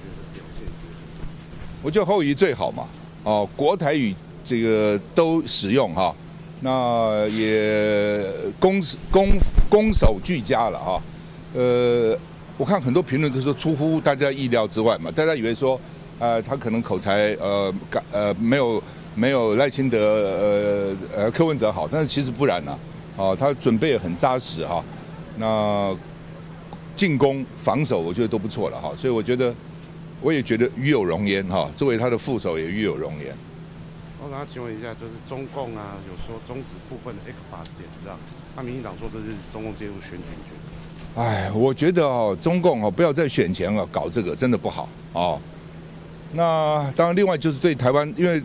觉得表现？我觉得侯友谊最好嘛，哦，国台语这个都使用哈，那也攻攻攻守俱佳了哈，呃，我看很多评论都说出乎大家意料之外嘛，大家以为说，呃，他可能口才呃感呃没有没有赖清德呃呃柯文哲好，但是其实不然呐，哦，他准备很扎实哈，那进攻防守我觉得都不错了哈，所以我觉得。我也觉得与有荣焉哈，作为他的副手也与有荣焉。我想请问一下，就是中共啊，有说终止部分的 X 法检，知道？那民进党说这是中共介入选举，你觉得？哎，我觉得哦，中共哦，不要在选前啊搞这个，真的不好哦。那当然，另外就是对台湾，因为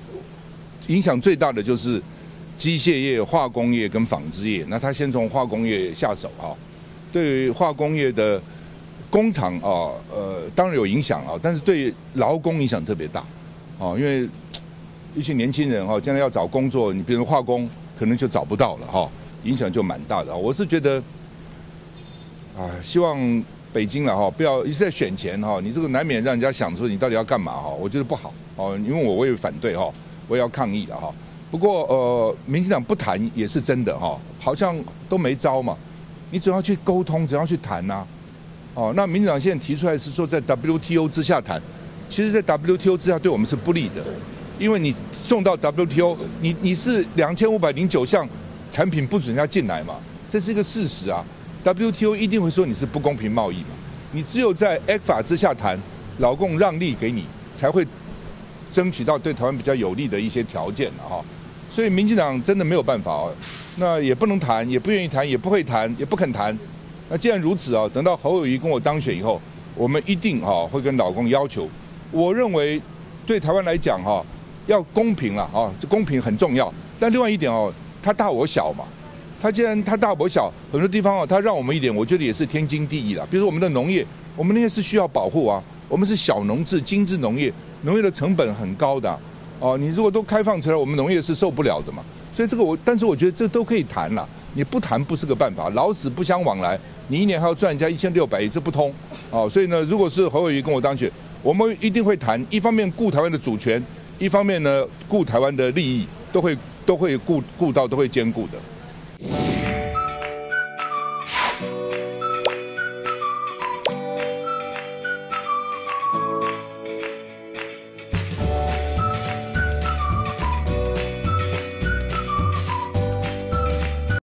影响最大的就是机械业、化工业跟纺织业。那他先从化工业下手哈，对于化工业的。工厂啊，呃，当然有影响啊，但是对劳工影响特别大，啊，因为一些年轻人哈，将来要找工作，你比如化工，可能就找不到了哈，影响就蛮大的。我是觉得，啊，希望北京了哈，不要一直在选钱哈，你这个难免让人家想说你到底要干嘛哈，我觉得不好哦，因为我我也反对哈，我也要抗议的哈。不过呃，民进党不谈也是真的哈，好像都没招嘛，你总要去沟通，总要去谈呐。哦，那民进党现在提出来是说在 WTO 之下谈，其实，在 WTO 之下对我们是不利的，因为你送到 WTO，你你是两千五百零九项产品不准人家进来嘛，这是一个事实啊。WTO 一定会说你是不公平贸易嘛，你只有在 X 法之下谈，老共让利给你，才会争取到对台湾比较有利的一些条件的哈。所以民进党真的没有办法哦，那也不能谈，也不愿意谈，也不会谈，也不肯谈。那既然如此啊，等到侯友谊跟我当选以后，我们一定哈会跟老公要求。我认为对台湾来讲哈，要公平了啊，这公平很重要。但另外一点哦，他大我小嘛，他既然他大我小，很多地方哦，他让我们一点，我觉得也是天经地义的。比如说我们的农业，我们那些是需要保护啊，我们是小农制精致农业，农业的成本很高的哦。你如果都开放出来，我们农业是受不了的嘛。所以这个我，但是我觉得这都可以谈了。你不谈不是个办法，老死不相往来。你一年还要赚人家一千六百亿，这不通。哦，所以呢，如果是侯友谊跟我当选，我们一定会谈。一方面顾台湾的主权，一方面呢顾台湾的利益，都会都会顾顾到，都会兼顾的。